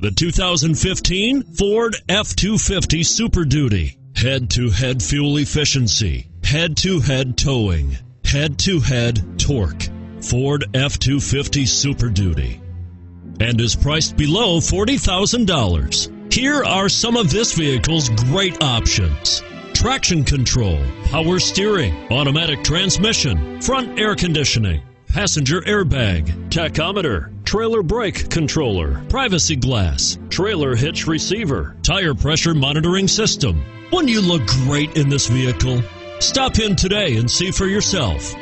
The 2015 Ford F-250 Super Duty. Head-to-head fuel efficiency. Head-to-head towing. Head-to-head torque. Ford F-250 Super Duty. And is priced below $40,000. Here are some of this vehicle's great options. Traction control, power steering, automatic transmission, front air conditioning, passenger airbag, tachometer, trailer brake controller, privacy glass, trailer hitch receiver, tire pressure monitoring system. Wouldn't you look great in this vehicle? Stop in today and see for yourself.